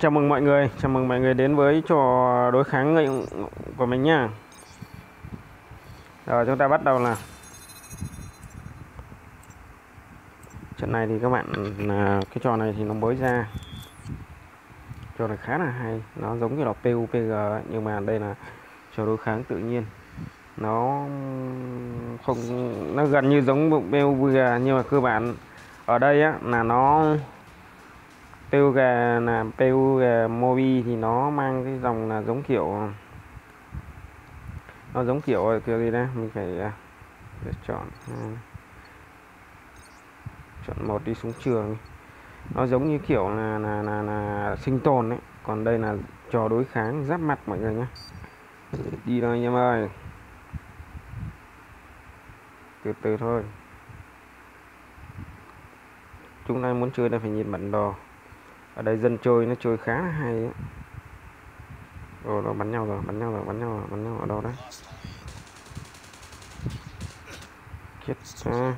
Chào mừng mọi người, chào mừng mọi người đến với trò đối kháng ngậy của mình nha. Rồi chúng ta bắt đầu là trận này thì các bạn là cái trò này thì nó mới ra. Trò này khá là hay, nó giống như là PUPG ấy, nhưng mà đây là trò đối kháng tự nhiên. Nó không nó gần như giống PUBG nhưng mà cơ bản ở đây á là nó PUG là PUG Mobi thì nó mang cái dòng là giống kiểu nó giống kiểu kiểu gì đây? Mình phải à, để chọn ừ. chọn một đi xuống trường nó giống như kiểu là là là, là sinh tồn đấy. Còn đây là trò đối kháng giáp mặt mọi người nhé đi thôi anh em ơi. Từ từ thôi. Chúng ta muốn chơi là phải nhìn bản đồ ở đây dân chơi nó chơi khá là hay ấy. rồi nó bắn nhau rồi, bắn nhau rồi, bắn nhau rồi, bắn nhau ở đâu đấy? Chết à.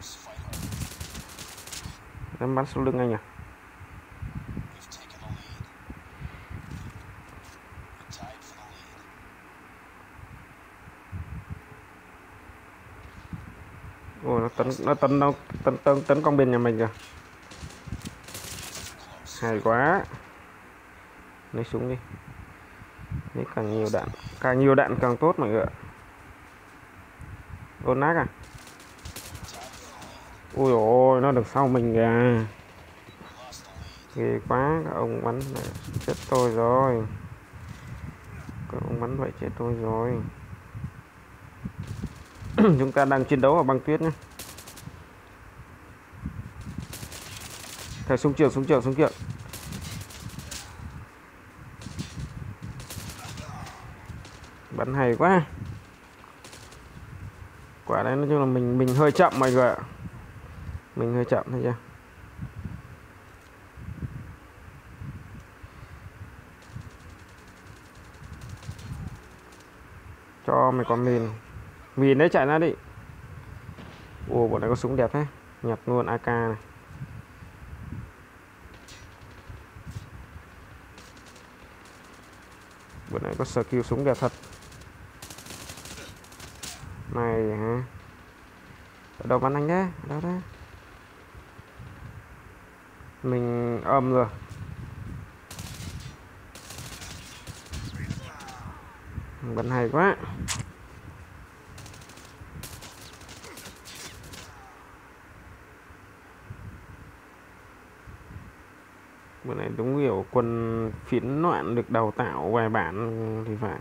Em bắn xuống lưng anh à? ôi nó tấn nó tấn nó tấn tấn tấn công bên nhà mình kìa hay quá. Lấy súng đi. Lấy càng nhiều đạn. Càng nhiều đạn càng tốt mọi người ạ. Ôn nát à? Ui ôi, nó được sau mình kìa. Ghê quá, các ông bắn chết tôi rồi. Các ông bắn vậy chết tôi rồi. Chúng ta đang chiến đấu ở băng tuyết nhé thầy súng trường súng trường súng trường bắn hay quá. Quả đấy, nói chung là mình mình hơi chậm mọi người ạ. Mình hơi chậm thấy chưa cho mày con mìn. Mìn đấy, chạy ra đi. Ồ, bọn này có súng đẹp thế. Nhặt luôn AK này bữa nay có skill súng đẹp thật. Này hả? Ở đâu bắn anh đấy đó đó, đấy. Mình âm rồi. Bắn hay quá. Bữa này đúng kiểu quân phiến loạn được đào tạo vài bản thì phải.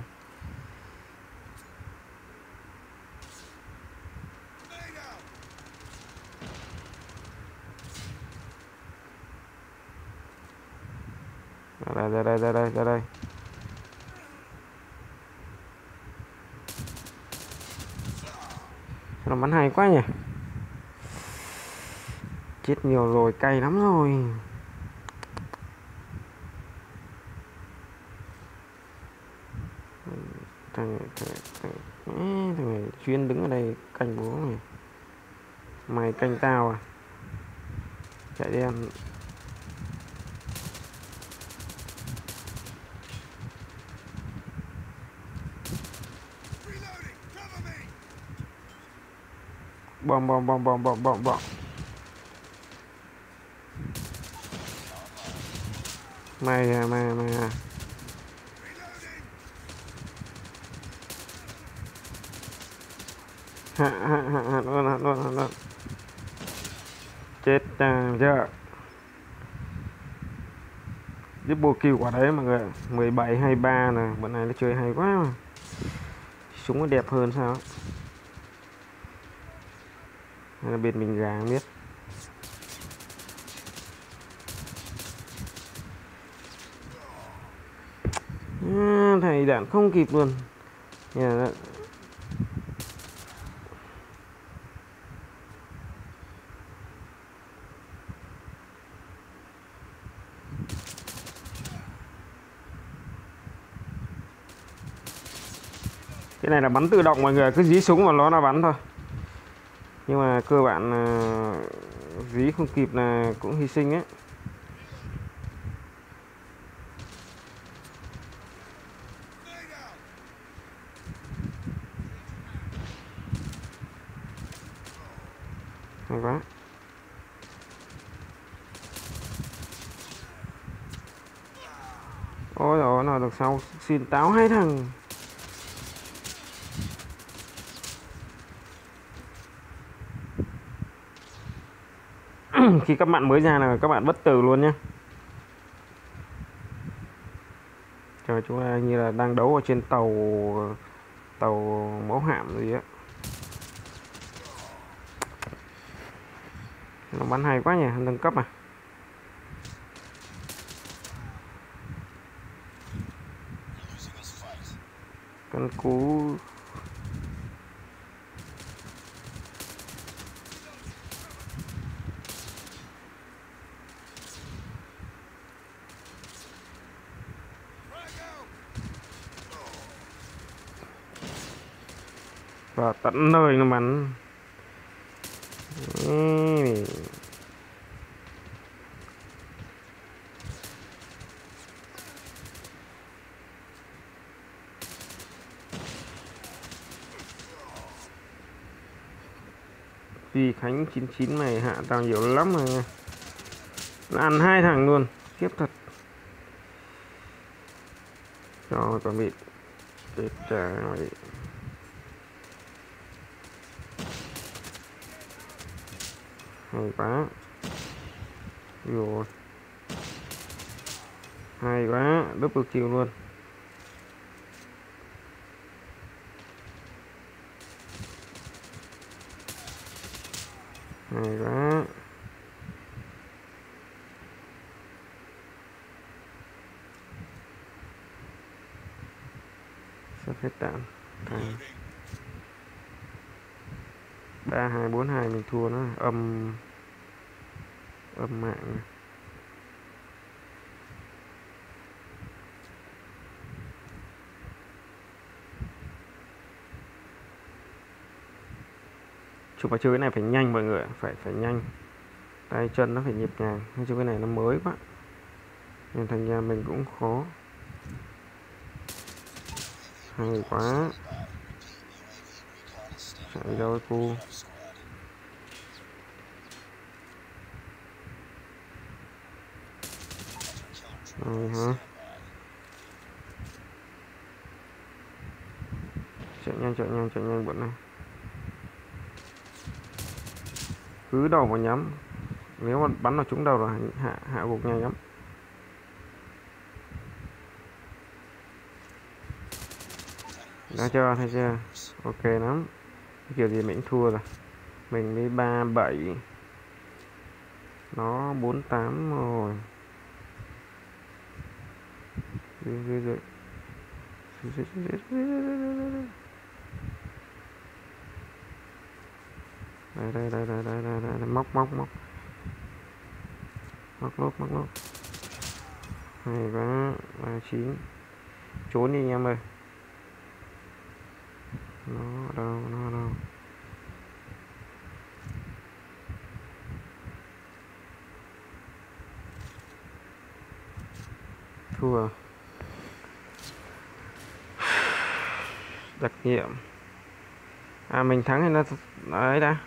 Ra đây ra đây ra đây ra đây. Nó bắn hay quá nhỉ? Chết nhiều rồi, cay lắm rồi thằng thằng, thằng, thằng này chuyên đứng ở đây canh bố mày, mày canh tao à? Chạy đi em. Bom bom bom bom bom bom bom. Mày à mày à mày à. Hạ hạ hạ hạ luôn hạ luôn hạ luôn chết à, chưa double kill quả đấy mọi người 17 23 nè bữa này nó chơi hay quá mà súng nó đẹp hơn sao hay là bên mình gà không biết à, thầy đạn không kịp luôn yeah, cái này là bắn tự động mọi người cứ dí súng vào nó là bắn thôi. Nhưng mà cơ bản là dí không kịp là cũng hy sinh ấy. Hay quá. Ôi rồi nó được sau, xin táo hai thằng. Khi các bạn mới ra là các bạn bất tử luôn nhé cho chúng ta như là đang đấu ở trên tàu tàu mẫu hạm gì á. Nó bắn hay quá nhỉ nâng cấp à? Căn cú tận nơi nó bắn. Ừ. Vì Khánh 99 này hạ tao nhiều lắm rồi nha. Nó ăn hai thằng luôn kiếp thật. Cho còn bị chết trả mày hay quá. Rồi. Hay quá double kill luôn. Hay quá. Sắp hết đạn thành ba, hai, bốn, hai, mình thua nó. Âm âm mạng. Này. chụp vào chơi cái này phải nhanh mọi người phải phải nhanh. Tay chân nó phải nhịp nhàng. Nhưng chứ cái này nó mới quá. Nên thành ra mình cũng khó. Hay quá. Chạy đâu cu rồi hả chạy nhanh chạy nhanh chạy nhanh bọn này cứ đầu vào nhắm. Nếu mà bắn vào trúng đầu là hạ hạ gục nhanh lắm. Đã cho thấy chưa? Ok lắm. Kiểu gì mình thua rồi. Mình đi ba bảy. Nó bốn tám rồi đây đây đây đây đây đây, đây. móc móc móc móc lốp móc lốp này quá ba chín trốn đi anh em ơi nó đâu nó đâu thua đặc nhiệm. À mình thắng thì nó đấy đã.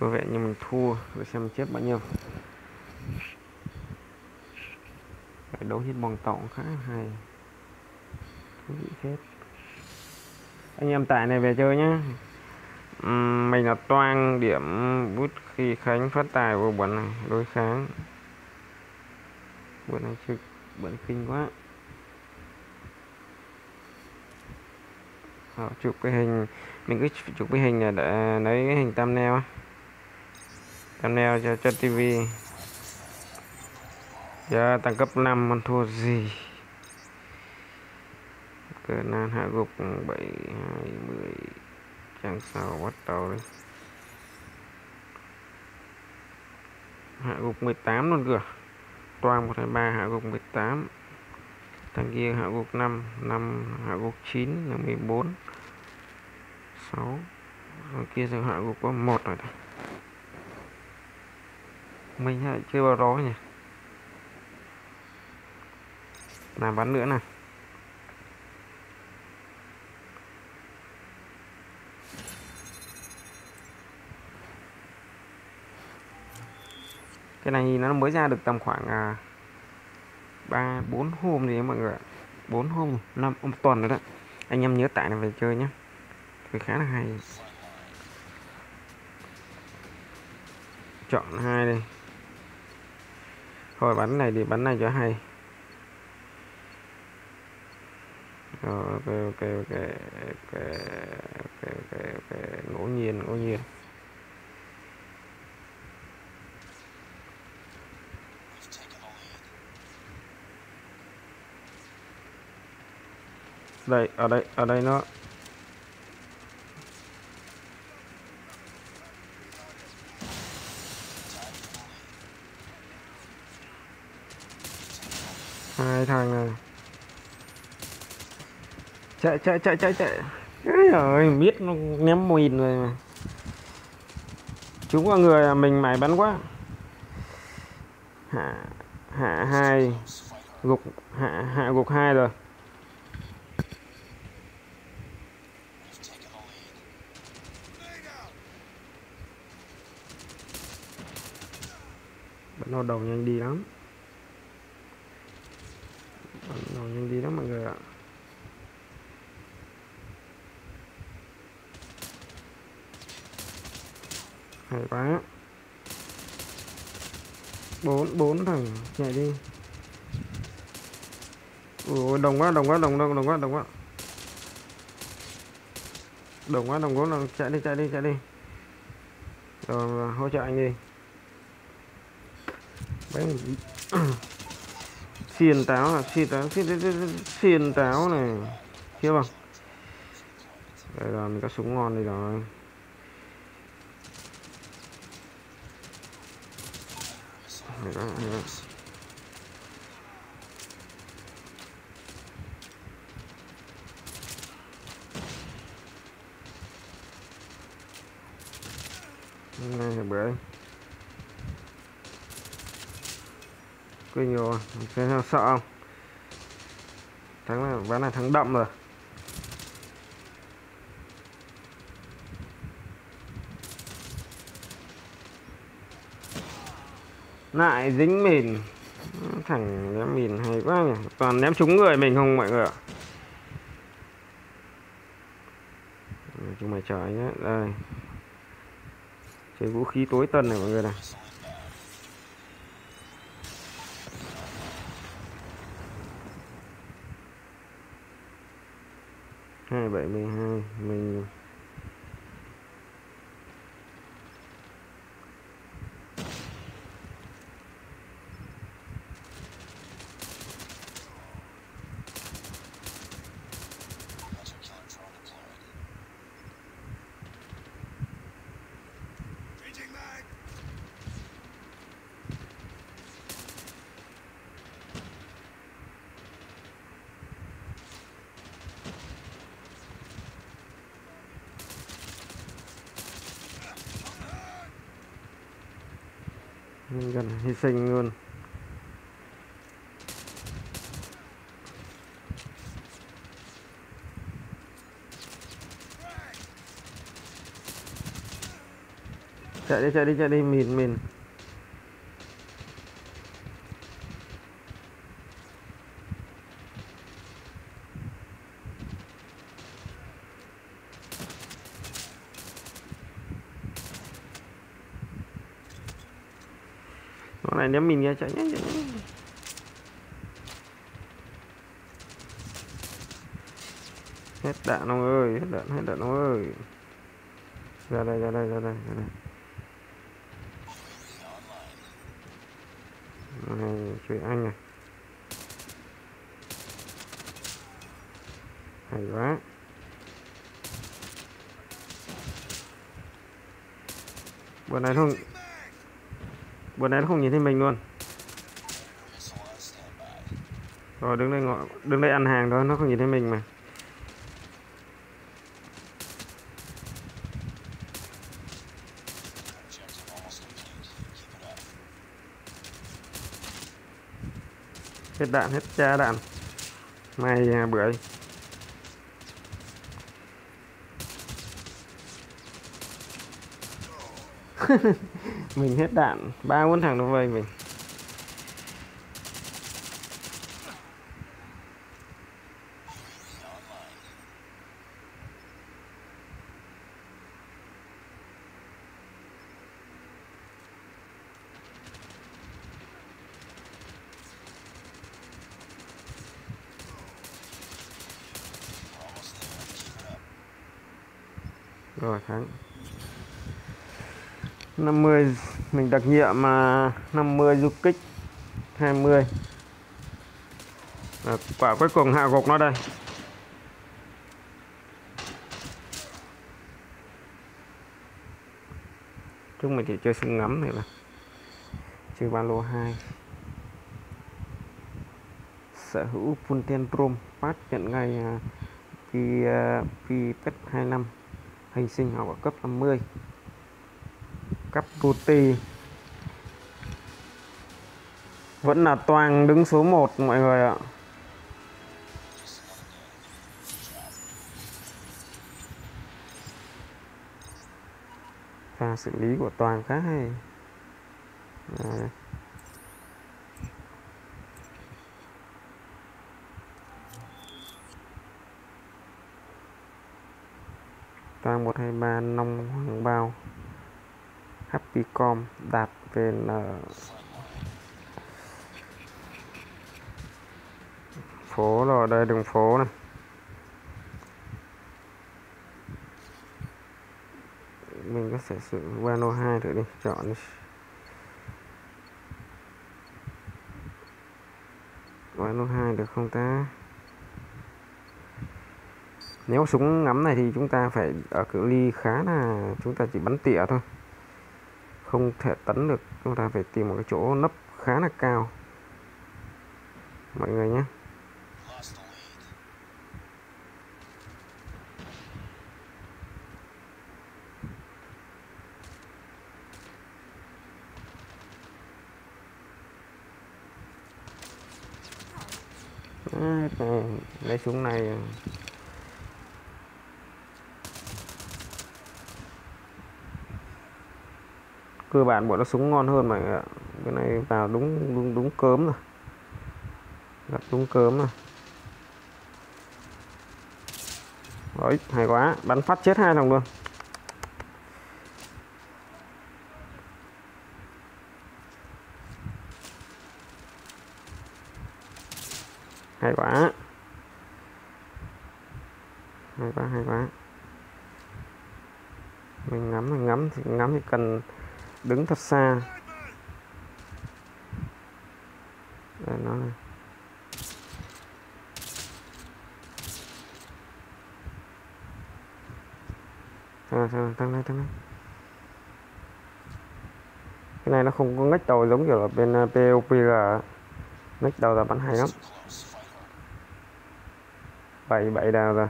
Có vẻ như mình thua. Để xem chết bao nhiêu. Phải đấu hit bằng tổng khá hay. Thú vị phết anh em tải này về chơi nhé uhm, mình là toan điểm bút khi khánh phát tài vô bẩn này đối kháng. Bữa này trực bẩn kinh quá. Họ chụp cái hình mình cứ chụp cái hình này để lấy cái hình tam neo thumbnail cho cho tivi giờ tăng cấp 5 còn thua gì? Cờ nan hạ gục 7 20 chẳng sao bắt đầu đấy hạ gục 18 luôn kìa. Toàn 123 hạ gục 18 thằng kia hạ gục 5 5 hạ gục 9 là 14 6 thằng kia sẽ hạ gục có 1 rồi thôi mình lại chơi vào đó nhỉ? Làm bắn nữa nè cái này nó mới ra được tầm khoảng à, ba, bốn hôm thì mọi người bốn hôm, năm, một tuần rồi đó. Anh em nhớ tải này về chơi nhé cái khá là hay. Chọn hai đi. Thôi, bắn này thì bắn này cho hay. Rồi, ok ok ok ok ok ok ok. Ngẫu nhiên ngẫu nhiên. Đây, ở đây ở đây nó. Hai thằng này. Chạy chạy chạy chạy chạy. Ôi biết nó ném mìn rồi mà. Chúng có người à, mình mày bắn quá. Hạ hạ hai, gục, hạ hạ gục hai rồi. Nó đầu nhanh đi lắm. Đầu nhanh đi lắm mọi người ạ. Hay quá. Bốn bốn thằng chạy đi. Ủa đồng quá đồng quá, đồng đồng đồng quá đồng quá. Đồng quá đồng quá, đồng, chạy đi chạy đi chạy đi. Rồi, hỗ trợ anh đi. Đấy. xiên táo là xiên táo xiên, xiên, xiên táo này chưa không đây là mình có súng ngon đây rồi Hay đó, hay đó. này bữa kinh nhiều xem sợ không? Thắng này, ván này thắng đậm rồi. Lại dính mìn. Thằng ném mìn hay quá nhỉ? Toàn ném trúng người mình không mọi người ạ? Chúng mày chờ nhé đây. Chơi vũ khí tối tân này mọi người này. Hai mình gần hy sinh luôn. Chạy đi chạy đi chạy đi mìn mìn. Con này ném mình ra chạy nhanh chạy nhanh. Hết đạn ông ơi, hết đạn hết đạn ông ơi. Ra đây ra đây ra đây ra đây. không nhìn thấy mình luôn. Rồi đứng đây ngồi đứng đây ăn hàng thôi nó không nhìn thấy mình mà. Hết đạn hết cha đạn. Mày à, bưởi mình hết đạn. Ba bốn thằng nó vây mình rồi thắng 50 mình đặc nhiệm mà 50 du kích 20 à, quả cuối cùng hạ gục nó đây chúng mình chỉ chơi súng ngắm này là chơi ba lô 2 sở hữu Punten Prom phát nhận ngay uh, P, Pi Pet 25 hành sinh học ở cấp 50 cấp puti vẫn là toàn đứng số 1 mọi người ạ. Pha xử lý của toàn khá hay. Đấy. toàn 123 nông hoàng bao. Happycom đạt về là phố rồi, đây đường phố này mình có thể sử dụng Vano 2 thử đi, chọn đi. Vano 2 được không ta? Nếu súng ngắm này thì chúng ta phải ở cự ly khá là, chúng ta chỉ bắn tỉa thôi không thể tấn được. Chúng ta phải tìm một cái chỗ nấp khá là cao. Mọi người nhé Đấy, lấy súng này cơ bản bọn nó súng ngon hơn mà cái này vào đúng đúng đúng cớm rồi. Gặp đúng cớm rồi. Đấy, hay quá. Bắn phát chết hai thằng luôn. Hay quá. Hay quá hay quá. Mình ngắm mình ngắm thì ngắm thì cần đứng thật xa. Đây, nó này. À, thằng, thằng này thằng này cái này nó không có ngách đầu giống kiểu là bên ờ, POPG ngách đầu là bắn hay lắm. Bảy bảy đào rồi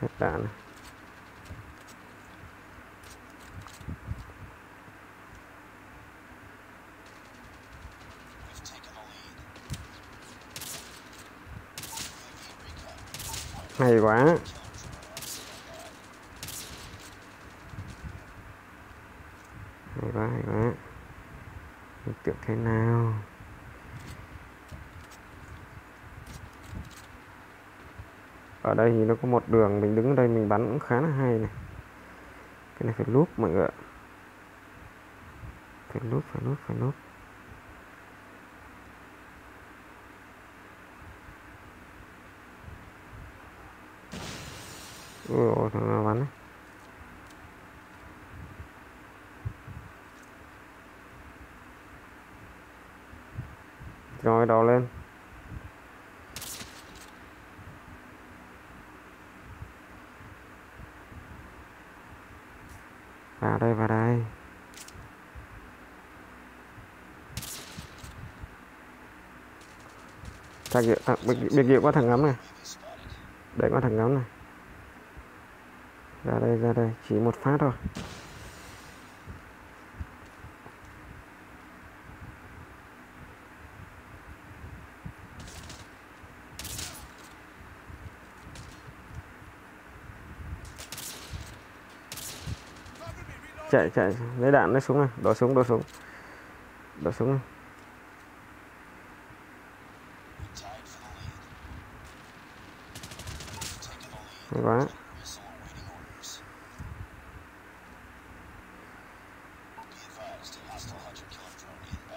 hết đạn này. Hay quá. Hay quá hay quá. Hiện tượng thế nào? Ở đây thì nó có một đường, mình đứng ở đây mình bắn cũng khá là hay này. Cái này phải lúp mọi người ạ. Phải lúp phải lúp phải lúp ôi thằng nào bắn rồi đầu lên vào đây vào đây thằng kia thằng biệt hiệu quá thằng ngắm này để qua thằng ngắm này ra đây ra đây, chỉ một phát thôi. Chạy chạy, lấy đạn, lấy súng này. Đổ súng đổ súng. Đổ súng này. quá.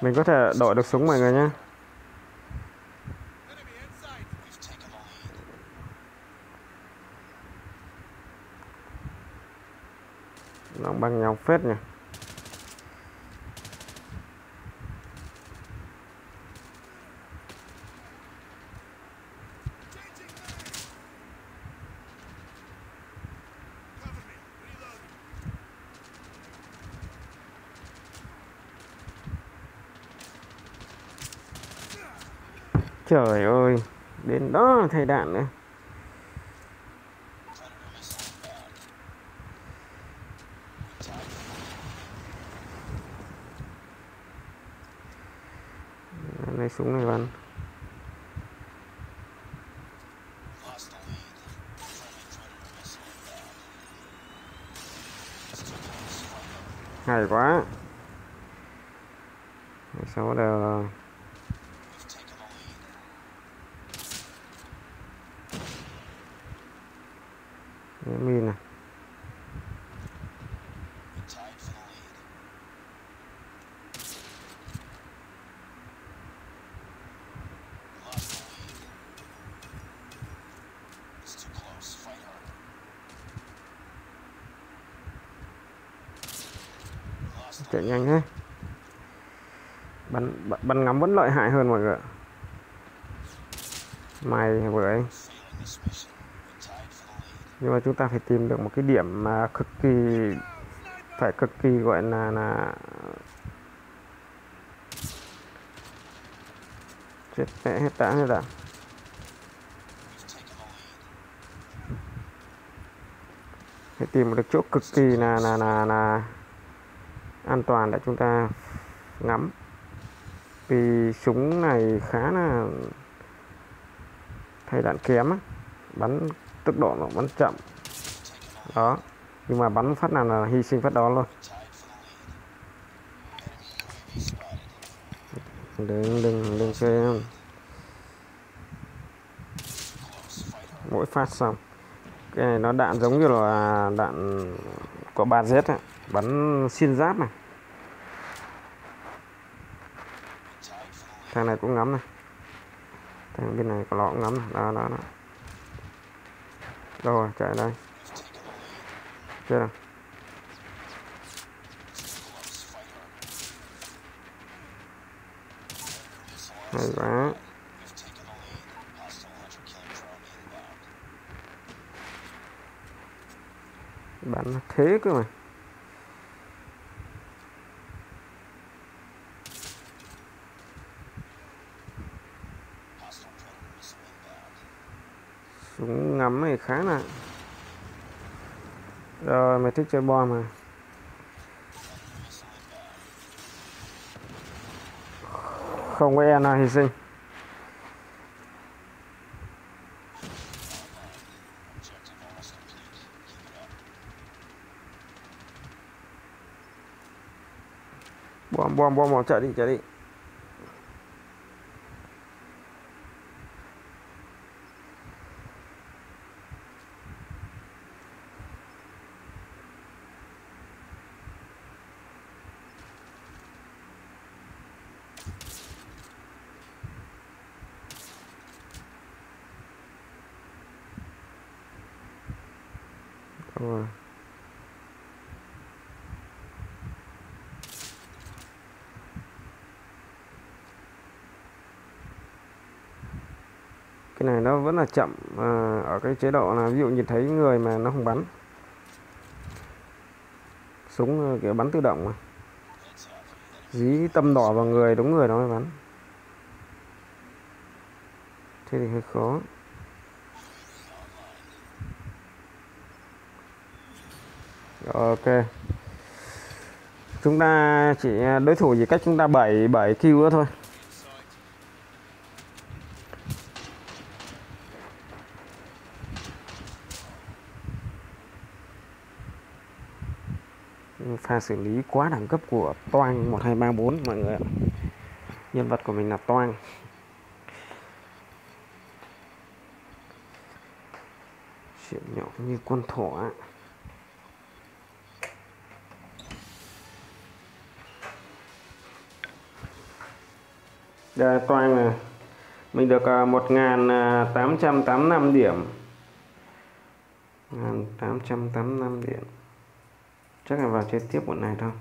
Mình có thể đổi được súng mọi người nhé nó bằng nhau phết nhỉ. Trời ơi, đến đó thay đạn nữa. Lấy súng này bắn. Hay quá. Sau đó min này chạy nhanh thế. Bắn bắn ngắm vẫn lợi hại hơn mọi người mày vừa nhưng mà chúng ta phải tìm được một cái điểm mà cực kỳ, phải cực kỳ gọi là là chết mẹ hết đã hết đã phải tìm được chỗ cực kỳ là là là là an toàn để chúng ta ngắm. Vì súng này khá là thay đạn kém á, bắn tốc độ nó bắn chậm. Đó, nhưng mà bắn phát nào là hy sinh phát đó luôn. Đừng đừng đừng chơi mỗi phát xong. Cái này nó đạn giống như là đạn của ba z ấy bắn xuyên giáp này. Thằng này cũng ngắm này. Thằng bên này có lọ cũng ngắm này. Đó đó đó. Đâu rồi? Chạy đây. Chưa nào? Hay quá. Bắn thế cơ mà. Ngầm này khá là rồi mày thích chơi bom mà không có e nào hy sinh. Bom bom bom chạy đi chạy đi. Nó vẫn là chậm à, ở cái chế độ là ví dụ nhìn thấy người mà nó không bắn. Súng à, kiểu bắn tự động mà. Dí tâm đỏ vào người đúng người nó mới bắn. Thế thì hơi khó. Ok. Chúng ta chỉ à, đối thủ chỉ cách chúng ta 7 7 kill nữa thôi. Pha xử lý quá đẳng cấp của toang 1234 mọi người ạ. Nhân vật của mình là toang. Chuyện nhỏ như con thỏ ạ. đây, toang này. Mình được à, 1885 điểm. 1885 điểm chắc là vào chơi tiếp bọn này thôi.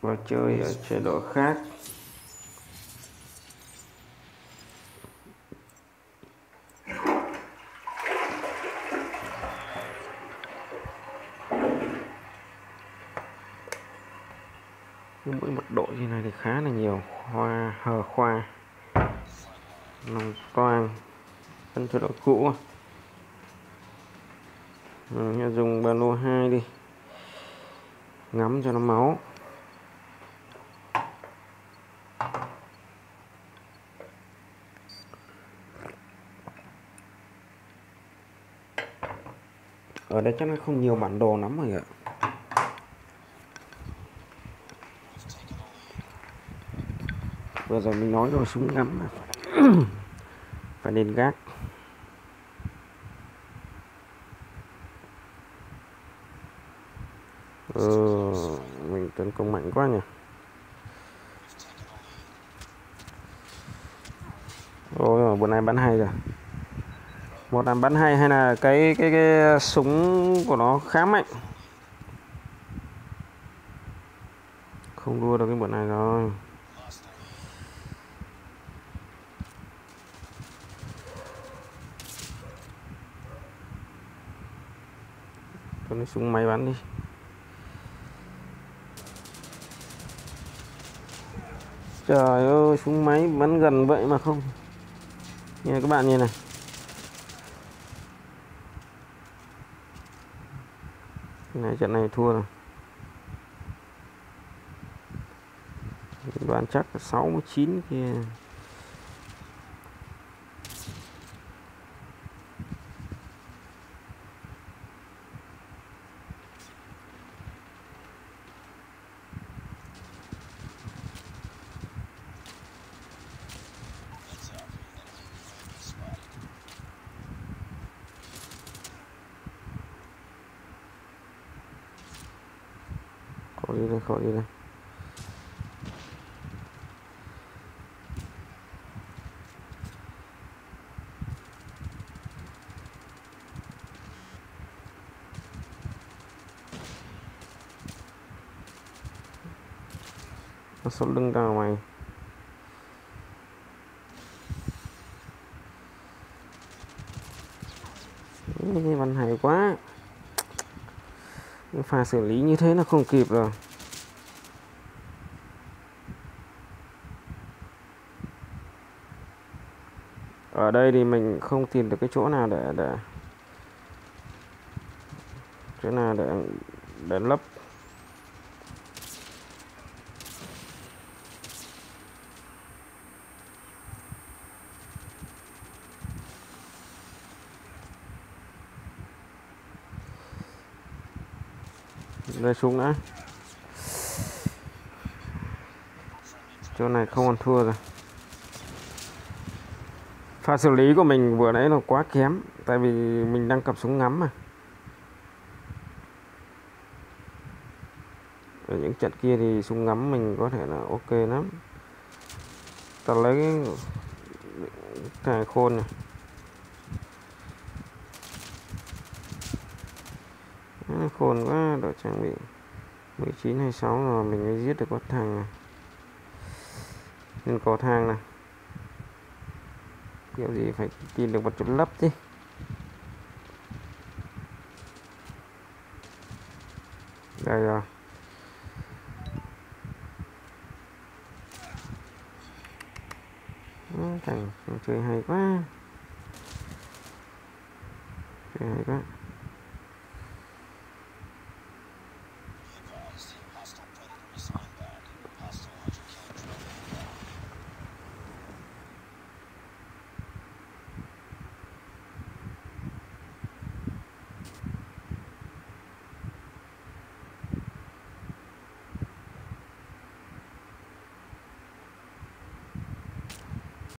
Vào chơi ở chế độ khác mỗi mật độ như này thì khá là nhiều hoa hờ khoa nòng toang phân cho độ cũ ừ, dùng ba lô 2 đi ngắm cho nó máu. Ở đây chắc nó không nhiều bản đồ lắm rồi ạ. Vừa rồi mình nói rồi súng ngắm phải lên gác. Mình mạnh quá nhỉ ôi bữa nay bắn hay rồi. Một là bắn hay hay là cái cái cái súng của nó khá mạnh? Không đua được cái bữa này rồi. Cho súng máy bắn đi. Trời ơi súng máy bắn gần vậy mà không. Nha các bạn nhìn này. Này, trận này thua rồi. Đoán chắc 69 kia khỏi đi đây khỏi đi đây nó số lưng ra mày. Cái văn hay quá. Pha xử lý như thế là không kịp rồi. Ở đây thì mình không tìm được cái chỗ nào để để, chỗ nào để để lấp. Rơi xuống đã. Chỗ này không còn thua rồi. Pha xử lý của mình vừa nãy là quá kém, tại vì mình đang cầm súng ngắm mà. Ở những trận kia thì súng ngắm mình có thể là ok lắm. Ta lấy cái khôn này. Khôn quá đội trang bị 19 26 rồi mình mới giết được con thằng này. Nên có thang này. Kiểu gì phải tìm được một chút lấp chứ. Đây rồi. Thằng chơi hay quá. Chơi hay quá.